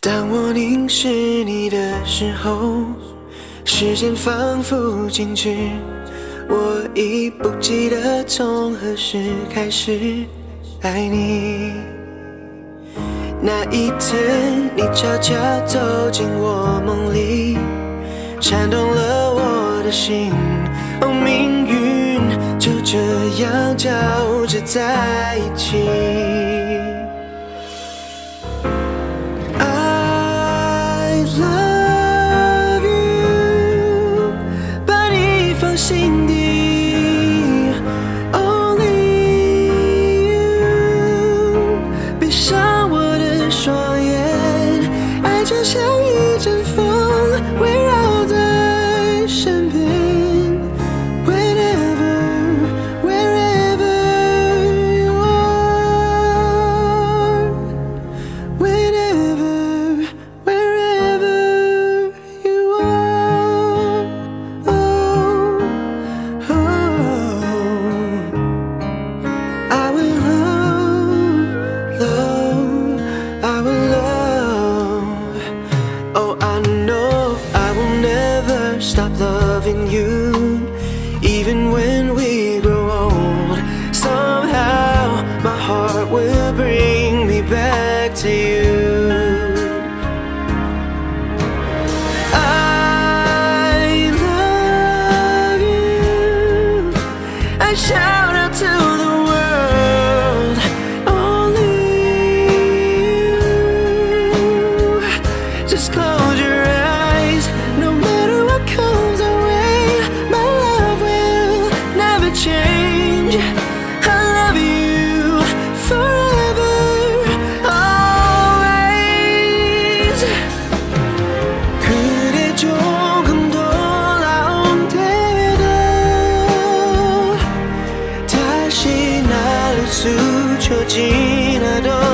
当我凝视你的时候，时间仿佛静止，我已不记得从何时开始爱你。那一天，你悄悄走进我梦里，颤动了我的心。哦，命运就这样交织在一起。wish I sunshine. seen it all.